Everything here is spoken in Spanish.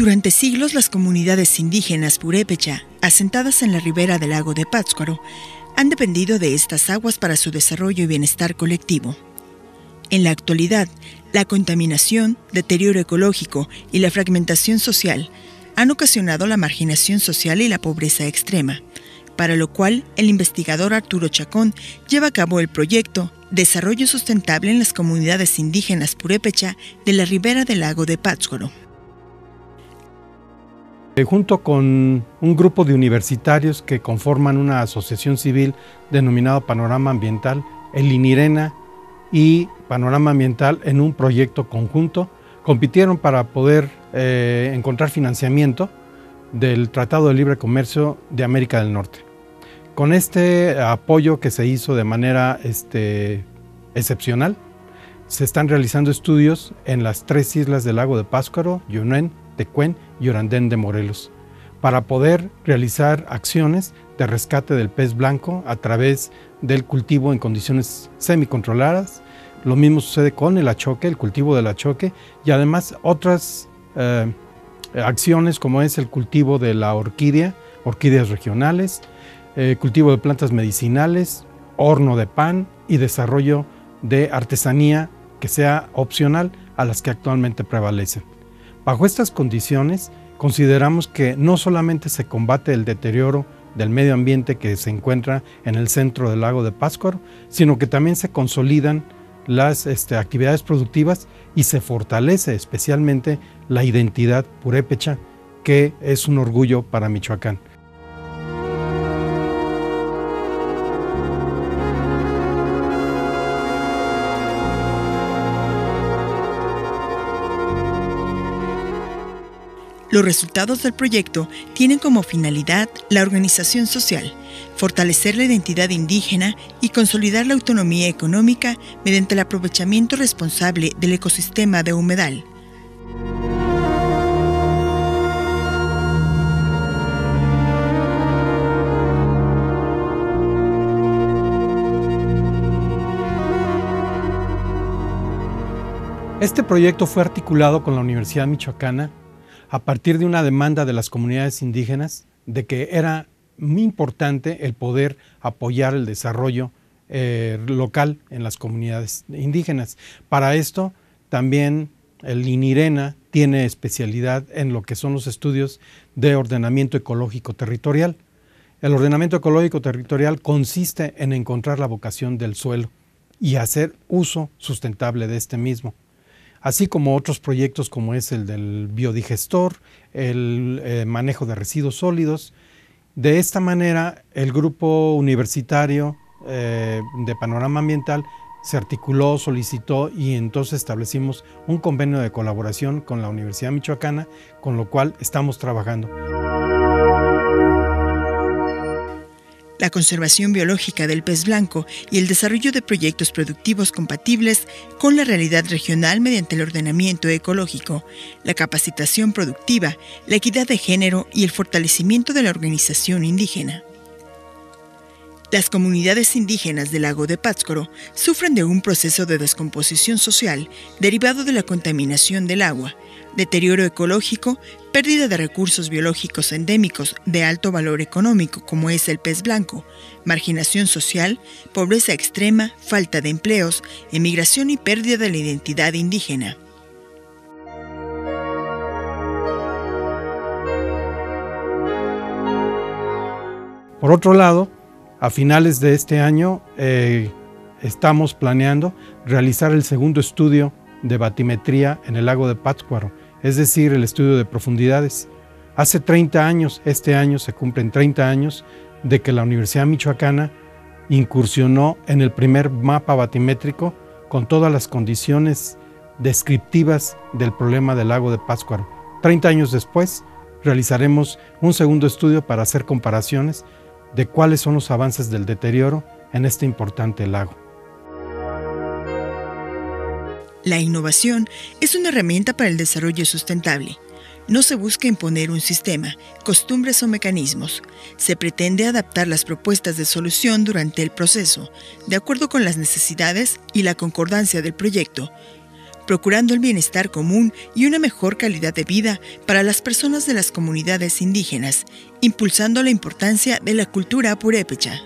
Durante siglos las comunidades indígenas purépecha, asentadas en la ribera del lago de Pátzcuaro, han dependido de estas aguas para su desarrollo y bienestar colectivo. En la actualidad, la contaminación, deterioro ecológico y la fragmentación social han ocasionado la marginación social y la pobreza extrema, para lo cual el investigador Arturo Chacón lleva a cabo el proyecto Desarrollo Sustentable en las Comunidades Indígenas Purépecha de la Ribera del Lago de Pátzcuaro. Eh, junto con un grupo de universitarios que conforman una asociación civil denominado Panorama Ambiental, el INIRENA y Panorama Ambiental en un proyecto conjunto, compitieron para poder eh, encontrar financiamiento del Tratado de Libre Comercio de América del Norte. Con este apoyo que se hizo de manera este, excepcional, se están realizando estudios en las tres islas del lago de Páscuaro, Yunuen, Tecuén y Orandén de Morelos, para poder realizar acciones de rescate del pez blanco a través del cultivo en condiciones semicontroladas. Lo mismo sucede con el achoque, el cultivo del achoque y además otras eh, acciones como es el cultivo de la orquídea, orquídeas regionales, eh, cultivo de plantas medicinales, horno de pan y desarrollo de artesanía que sea opcional a las que actualmente prevalecen. Bajo estas condiciones, consideramos que no solamente se combate el deterioro del medio ambiente que se encuentra en el centro del lago de Pátzcuaro, sino que también se consolidan las este, actividades productivas y se fortalece especialmente la identidad purépecha, que es un orgullo para Michoacán. Los resultados del proyecto tienen como finalidad la organización social, fortalecer la identidad indígena y consolidar la autonomía económica mediante el aprovechamiento responsable del ecosistema de humedal. Este proyecto fue articulado con la Universidad Michoacana a partir de una demanda de las comunidades indígenas de que era muy importante el poder apoyar el desarrollo eh, local en las comunidades indígenas. Para esto también el INIRENA tiene especialidad en lo que son los estudios de ordenamiento ecológico territorial. El ordenamiento ecológico territorial consiste en encontrar la vocación del suelo y hacer uso sustentable de este mismo así como otros proyectos como es el del biodigestor, el eh, manejo de residuos sólidos. De esta manera, el grupo universitario eh, de Panorama Ambiental se articuló, solicitó y entonces establecimos un convenio de colaboración con la Universidad Michoacana, con lo cual estamos trabajando. La conservación biológica del pez blanco y el desarrollo de proyectos productivos compatibles con la realidad regional mediante el ordenamiento ecológico, la capacitación productiva, la equidad de género y el fortalecimiento de la organización indígena. Las comunidades indígenas del lago de Pátzcuaro sufren de un proceso de descomposición social derivado de la contaminación del agua, deterioro ecológico, pérdida de recursos biológicos endémicos de alto valor económico como es el pez blanco, marginación social, pobreza extrema, falta de empleos, emigración y pérdida de la identidad indígena. Por otro lado, a finales de este año eh, estamos planeando realizar el segundo estudio de batimetría en el lago de Pátzcuaro, es decir, el estudio de profundidades. Hace 30 años, este año se cumplen 30 años de que la Universidad Michoacana incursionó en el primer mapa batimétrico con todas las condiciones descriptivas del problema del lago de Pátzcuaro. 30 años después, realizaremos un segundo estudio para hacer comparaciones de cuáles son los avances del deterioro en este importante lago. La innovación es una herramienta para el desarrollo sustentable. No se busca imponer un sistema, costumbres o mecanismos. Se pretende adaptar las propuestas de solución durante el proceso, de acuerdo con las necesidades y la concordancia del proyecto, procurando el bienestar común y una mejor calidad de vida para las personas de las comunidades indígenas, impulsando la importancia de la cultura purépecha.